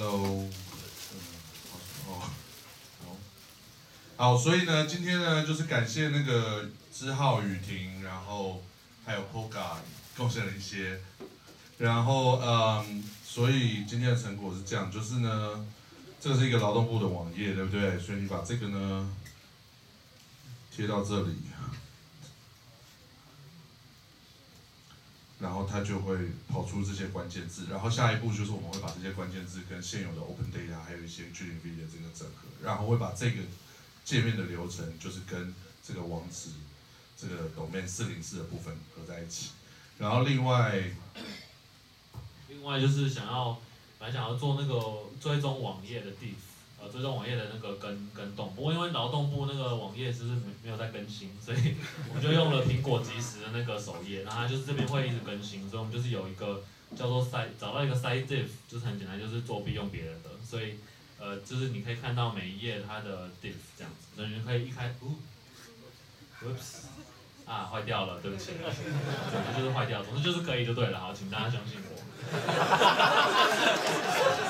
Hello，嗯，好，好，所以呢，今天呢，就是感谢那个之浩、雨婷，然后还有 Poga 贡献了一些，然后嗯，所以今天的成果是这样，就是呢，这是一个劳动部的网页，对不对？所以你把这个呢贴到这里。然后它就会跑出这些关键字，然后下一步就是我们会把这些关键字跟现有的 Open Data 还有一些 GDV 的这个整合，然后会把这个界面的流程就是跟这个网址这个 Domain 四零四的部分合在一起，然后另外另外就是想要本来想要做那个追踪网页的 diff。呃，追踪网页的那个跟跟动，不过因为劳动部那个网页是不是没没有在更新，所以我们就用了苹果即时的那个首页，然后它就是这边会一直更新，所以我们就是有一个叫做 site，找到一个 site diff，就是很简单，就是作弊用别人的，所以呃，就是你可以看到每一页它的 diff 这样子，所以你可以一开，oops，啊，坏掉了，对不起，总之就是坏掉，总之就是可以就对了，好，请大家相信我。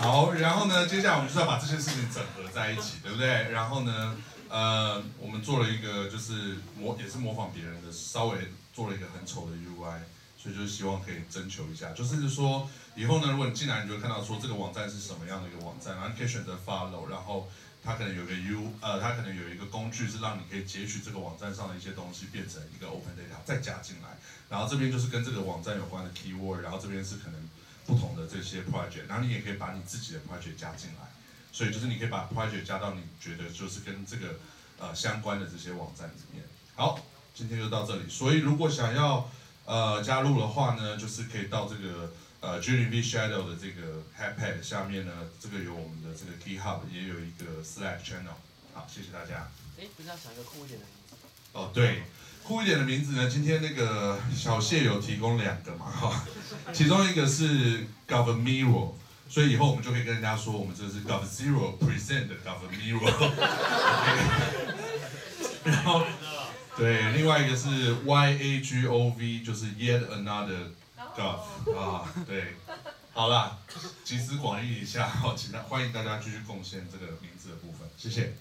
好，然后呢，接下来我们就是要把这些事情整合在一起，对不对？然后呢，呃，我们做了一个就是模，也是模仿别人的，稍微做了一个很丑的 UI，所以就是希望可以征求一下，就是说以后呢，如果你进来，你就会看到说这个网站是什么样的一个网站，然后你可以选择 follow，然后它可能有个 U，呃，它可能有一个工具是让你可以截取这个网站上的一些东西变成一个 Open Data 再加进来，然后这边就是跟这个网站有关的 keyword，然后这边是可能。不同的这些 project，然后你也可以把你自己的 project 加进来，所以就是你可以把 project 加到你觉得就是跟这个呃相关的这些网站里面。好，今天就到这里。所以如果想要呃加入的话呢，就是可以到这个呃 j u n i v Shadow 的这个 Pad 下面呢，这个有我们的这个 GitHub，也有一个 Slack channel。好，谢谢大家。哎，不是要想一个酷一点的名字？哦，对。酷一点的名字呢？今天那个小谢有提供两个嘛，哈，其中一个是 Govern Mirror，所以以后我们就可以跟人家说，我们这是 Governzero present Govern Mirror。然后，对，另外一个是 Yagov，就是 Yet Another Gov 啊，对，好啦，集思广益一下，好，请大欢迎大家继续贡献这个名字的部分，谢谢。